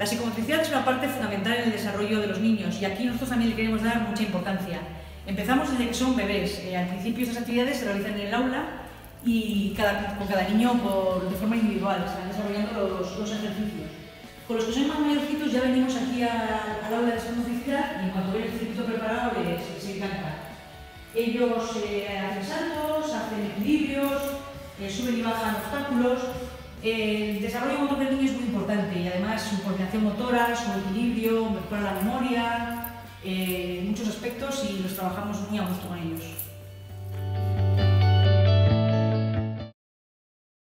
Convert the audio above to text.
La psicomotricidad es una parte fundamental en el desarrollo de los niños y aquí nosotros también le queremos dar mucha importancia. Empezamos desde que son bebés. Eh, al principio estas actividades se realizan en el aula y cada, con cada niño por, de forma individual, van desarrollando los, los, ejercicios. Con los que son más mayorcitos ya venimos aquí al aula de psicomotricidad y en cuanto ven el circuito preparado les, les encanta. Ellos eh, hacen saltos, hacen equilibrios, eh, suben y bajan obstáculos. Eh, niño es muy y además su coordinación motora, su equilibrio, mejora la memoria, muchos aspectos y los trabajamos muy a gusto con ellos.